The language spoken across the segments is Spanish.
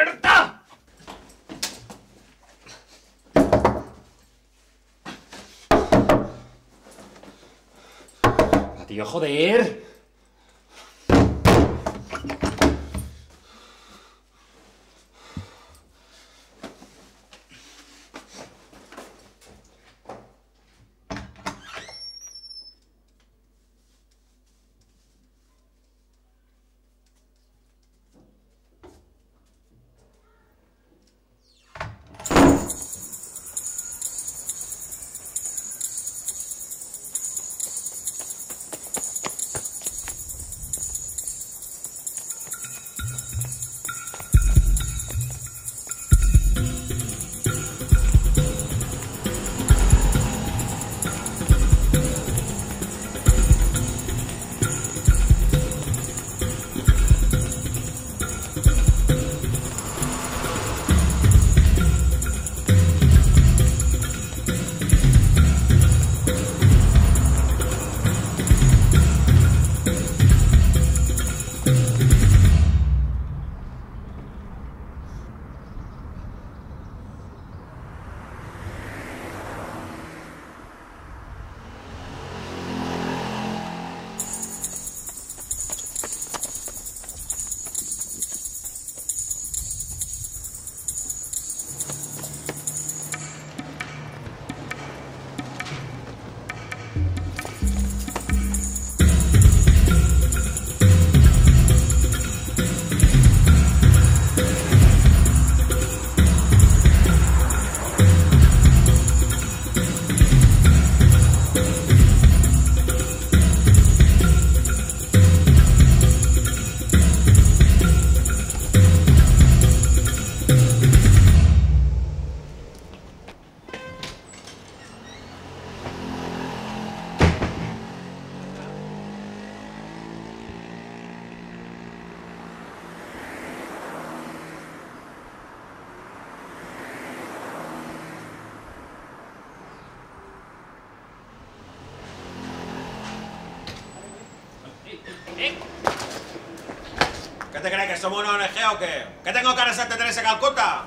Ah, Tío, joder. ¿Qué te crees, que somos una ONG o qué? ¿Que tengo de Santa Teresa Calcuta?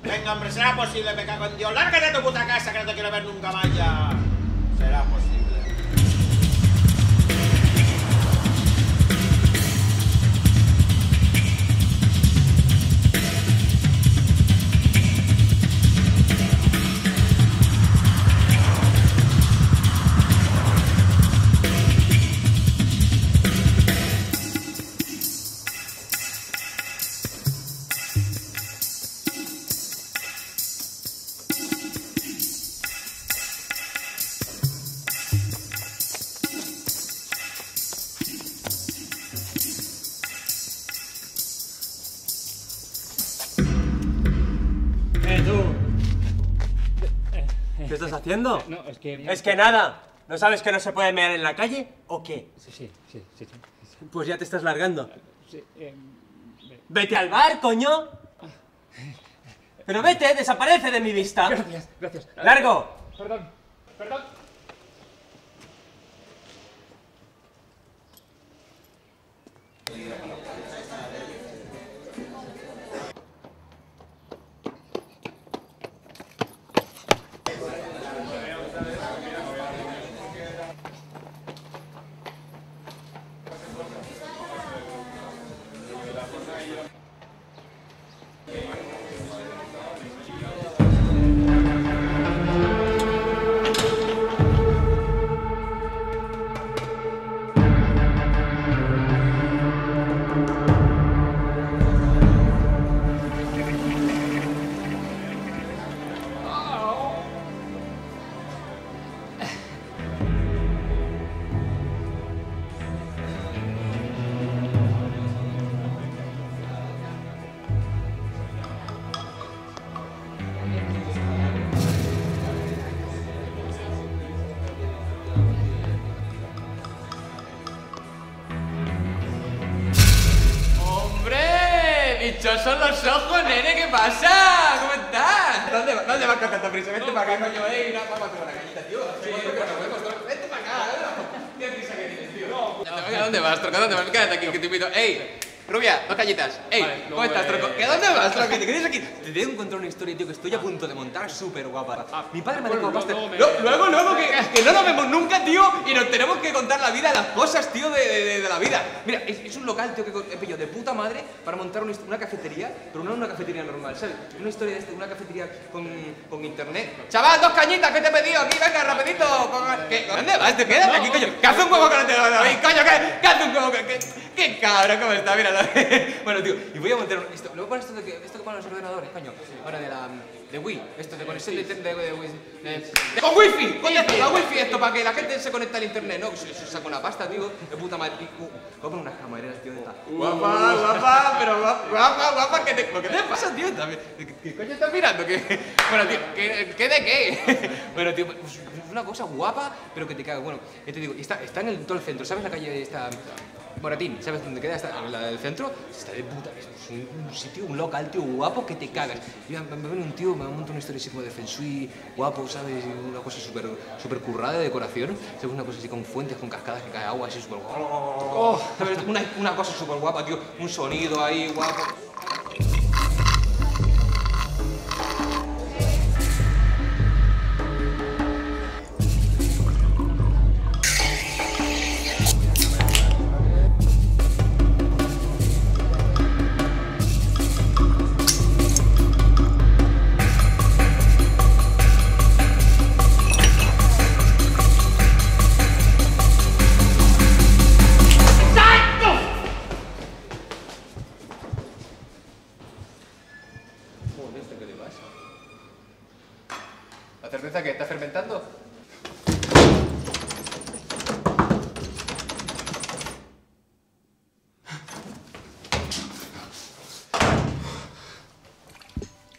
Venga, hombre, será posible, me cago en Dios. Lárgate de tu puta casa que no te quiero ver nunca más ya. Será posible. Estás haciendo? No, es que... Es que nada. ¿No sabes que no se puede mear en la calle o qué? Sí, sí, sí, sí. sí, Pues ya te estás largando. sí, eh, ¡Vete al bar, coño! Pero vete, desaparece de mi vista. Gracias, gracias. ¡Largo! Perdón, perdón. ¡Dichosos los ojos, nene! ¿Qué pasa? ¿Cómo estás? ¿Dónde, dónde vas con tanta prisa? Vente para acá, coño. Ey, no, vamos a tomar una cañita, tío. Sí, Vente para acá, ¿no? ¿Qué prisa que tienes, tío? Oiga, ¿dónde vas, troca? ¿Dónde vas? Quédate aquí, que te invito. ¡Ey! Rubia, dos cañitas. Ey, Vale, ¿cómo estás, eh, tronco? ¿Qué dónde vas, tronco? ¿Te quieres aquí? Te tengo que encontrar una historia, tío, que estoy a punto de montar súper guapa. Ah, Mi padre me ha dejado pasta. luego me- Luego, luego, que, que no nos vemos nunca, tío, y nos tenemos que contar la vida, las cosas, tío, de, de- de la vida. Mira, es, es un local, tío, que he pillado de puta madre para montar una, cafetería, pero no una cafetería normal, ¿sabes? Una historia de este, una cafetería con, con internet. Chaval, dos cañitas, ¿qué te he pedido? Aquí, venga, rapidito. con- ¿Qué? ¿Dónde vas? ¿Te quedas aquí, coño? ¿Qué hace un huevo que no te lo doy, coño? ¿Qué, qué hace un huevo que...? que- ¡Qué cabrón! ¿Cómo está? Míralo. bueno, tío, y voy a montar un- esto. Luego para esto de que, esto que ponen los ordenadores, coño. Ahora de la... De Wii, esto de conexión de internet de, Wii. de- de- con Wi-Fi, coño, esto, la Wi-Fi, esto para que la gente se conecte al internet, ¿no? Se, se saca una pasta, tío, de puta madre. Uh, voy a poner unas camareras, tío, de esta. Guapa, guapa, pero guapa, guapa, guapa, ¿qué te, ¿qué te pasa, tío? ¿Qué, qué coño estás mirando? ¿Qué, bueno, tío, ¿qué, ¿qué de qué? bueno, tío, pues, es una cosa guapa, pero que te caga. Bueno, ya te digo, está, está en el, todo el centro, ¿sabes la calle esta? Moratín, ¿sabes dónde queda? Está, la del centro, está de puta. Es un, un sitio, un local, tío, guapo que te cagas. Y me, me viene un tío, me monta una historia así como de feng shui, guapo, ¿sabes? Una cosa súper súper currada de decoración. ¿Sabes? Una cosa así con fuentes, con cascadas que cae agua, así súper. Una, una cosa súper guapa, tío. Un sonido ahí, guapo.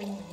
Oh.